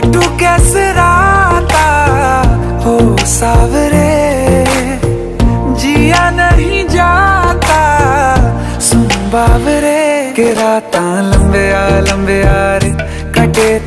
To कैसे राता? हो सावरे, जिया नहीं जाता। सुन बावरे, के राता लंबे आ लंबे आ रे, कटे